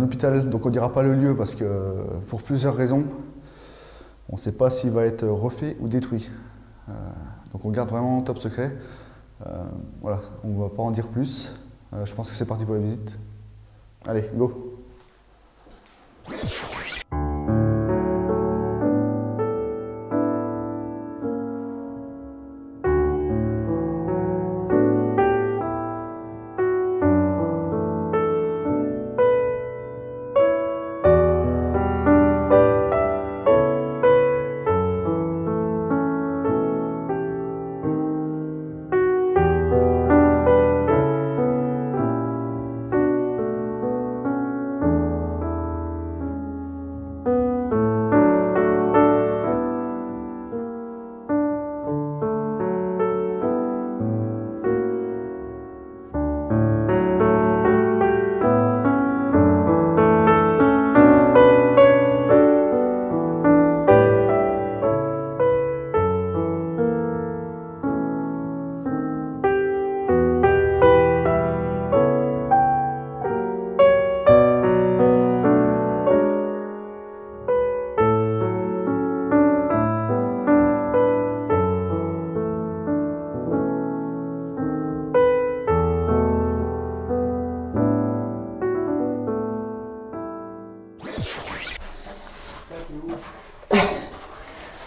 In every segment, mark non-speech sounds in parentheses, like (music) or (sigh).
l'hôpital, donc on dira pas le lieu parce que pour plusieurs raisons, on ne sait pas s'il va être refait ou détruit. Euh, donc on garde vraiment top secret. Euh, voilà, on ne va pas en dire plus. Euh, je pense que c'est parti pour la visite. Allez, go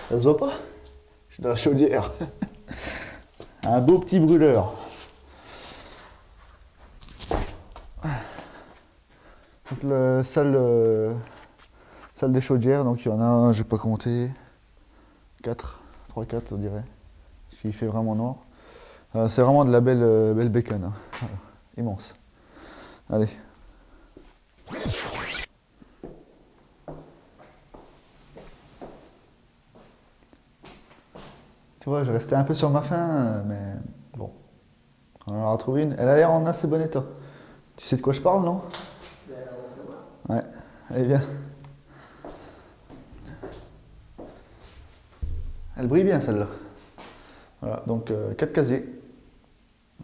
Ça se voit pas? Je suis dans la chaudière. (laughs) Un beau petit brûleur. Donc la salle, euh, salle des chaudières, donc il y en a, je vais pas compter, 4, 3, 4 on dirait, parce qu'il fait vraiment noir. Euh, c'est vraiment de la belle, euh, belle bécane, hein. Immense. Allez. Tu vois, je restais un peu sur ma faim, euh, mais bon. On en a retrouvé une. Elle a l'air en assez bon état. Tu sais de quoi je parle, non? Ouais, allez viens. Elle brille bien celle-là. Voilà, donc 4 casiers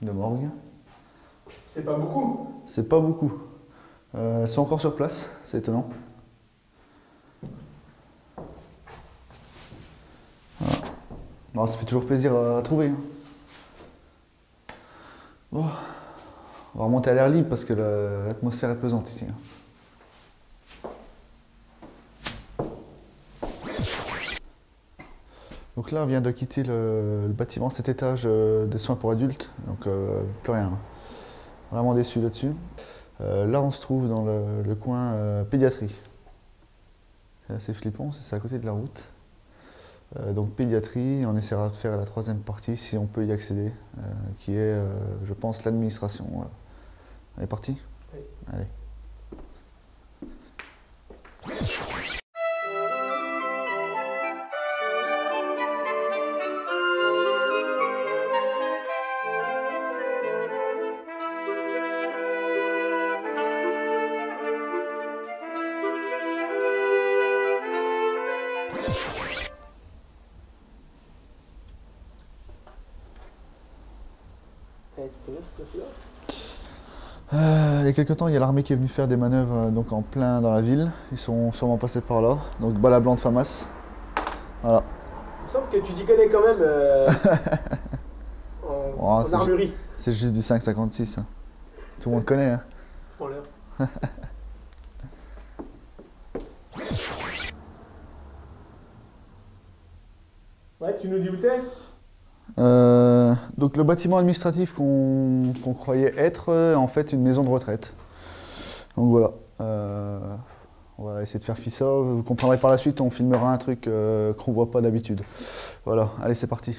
de morgue. C'est pas beaucoup. C'est pas beaucoup. Euh, elles sont encore sur place, c'est étonnant. Bon, ça fait toujours plaisir à trouver. hein. Bon. On va remonter à l'air libre parce que la- l'atmosphère est pesante ici. hein. Donc là, on vient de quitter le, bâtiment, cet étage euh, des soins pour adultes, donc euh, plus rien. hein. Vraiment déçu là-dessus. Euh, là, on se trouve dans le, le coin pédiatrie. C'est assez flippant, c'est à côté de la route. Euh, donc pédiatrie, on essaiera de faire la troisième partie si on peut y accéder, euh, qui est, euh, je pense, l'administration. Voilà. On est parti Oui. Allez. Euh, il y a quelques temps, il y a l'armée qui est venue faire des manœuvres euh, donc en plein dans la ville. Ils sont sûrement passés par là. Donc bala blanc de Famas. Voilà. Il me semble que tu t'y connais quand même euh, (laughs) en, Oh, en armurerie. C'est juste du 5,56. hein. Tout le monde connaît. Hein. En l'air. (laughs) ouais, tu nous dis où t'es? Donc le bâtiment administratif qu'on croyait être euh, en fait une maison de retraite. Donc voilà. Euh, on va essayer de faire fi. Vous comprendrez par la suite, on filmera un truc euh, qu'on voit pas d'habitude. Voilà, allez c'est parti.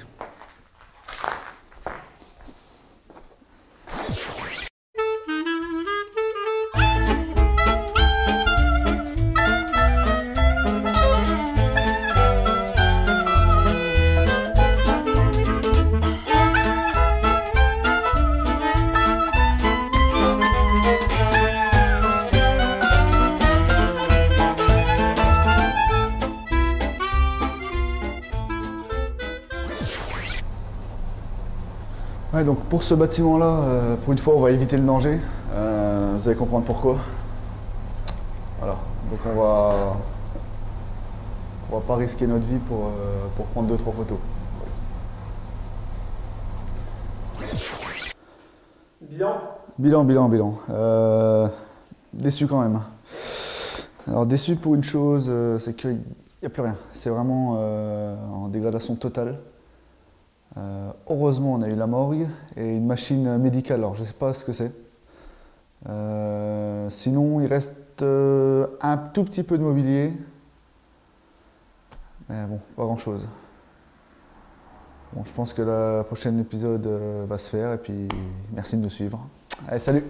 Ouais, donc pour ce bâtiment-là, euh, pour une fois, on va éviter le danger. Euh, vous allez comprendre pourquoi. Donc on va, on va pas risquer notre vie pour, euh, pour prendre deux trois photos. Bilan Bilan, bilan, bilan. Déçu quand même. Alors déçu pour une chose, c'est qu'il n'y a plus rien. C'est vraiment en dégradation totale. Euh, heureusement, on a eu la morgue et une machine médicale. Alors je ne sais pas ce que c'est. Euh, sinon, il reste euh, un tout petit peu de mobilier. Mais bon, pas grand-chose. Bon, je pense que le prochain épisode va se faire et puis merci de nous suivre. Allez, salut